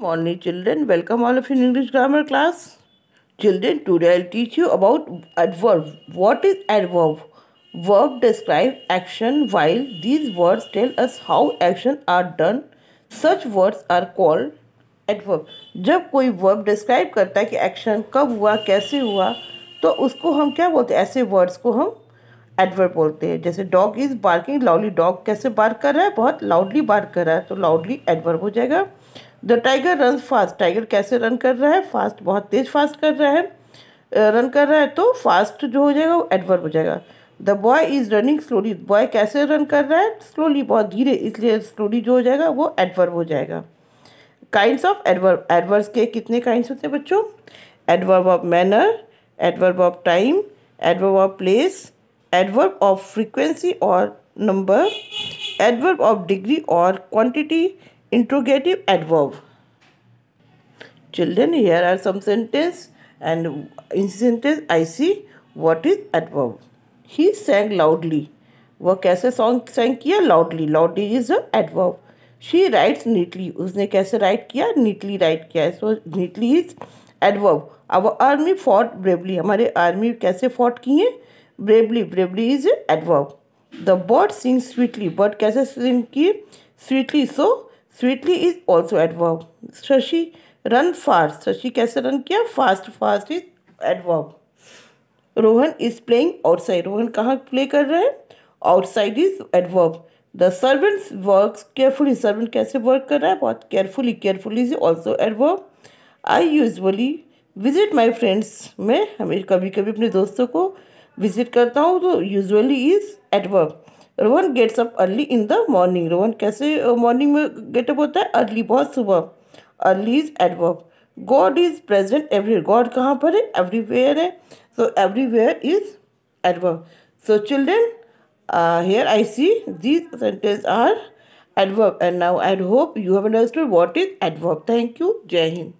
Morning children, welcome all of you in English grammar class. Children, today I'll teach you about adverb. What is adverb? Verb describe action while these words tell us how action are done. Such words are called adverb. जब कोई verb describe करता है कि action कब हुआ कैसे हुआ तो उसको हम क्या बोलते हैं ऐसे words को हम एडवर्ब बोलते हैं जैसे dog is barking loudly dog कैसे बार्क कर रहा है बहुत लाउडली बार्क कर रहा है तो लाउडली एडवर्ब हो जाएगा the tiger run fast tiger कैसे रन कर रहा है? फास्ट बहुत तेज फास्ट कर रहा है। रन कर रहा है तो फास्ट जो हो जाएगा वो एडवर्ब हो जाएगा। The boy is running slowly boy कैसे रन कर रहा है? स्लोली बहुत धीरे, इसलिए स्लोली जो हो जाएगा वो एडवर्ब हो जाएगा। काइंड्स ऑफ़ एडवर्ब एडवर्ब्स के कितने काइंड्स होते हैं बच्चों? Adverb of manner adverb of time adverb of place adverb of frequency और नंबर एडवर्ब ऑफ़ डिग्री और quantity interrogative adverb. Children, here are some sentence and in sentence i see what is adverb. He sang loudly. वह कैसे song sang किया? Loudly loudly is a adverb she writes neatly उसने कैसे write किया? Neatly write किया. So neatly is adverb our army fought bravely हमारे army कैसे fought किए? Bravely bravely is adverb the bird sing sweetly bird कैसे sing किए? Sweetly so sweetly is also adverb Shashi run fast Shashi कैसे run किया fast fast is adverb Rohan is playing outside Rohan कहाँ play कर रहे हैं outside is adverb the servants work carefully servant कैसे work कर रहा है बहुत carefully carefully is also adverb I usually visit my friends मैं हमें कभी कभी अपने दोस्तों को विज़िट करता हूँ तो usually is adverb Rohan gets up early in the morning Rohan कैसे मॉर्निंग में गेटअप होता है? अर्ली बहुत सुबह। Early is adverb God is present every God कहाँ पर है? एवरीवेयर है। So everywhere is adverb so children here I see these sentences are adverb and now I hope you have understood what is adverb. Thank you. Jai Hind.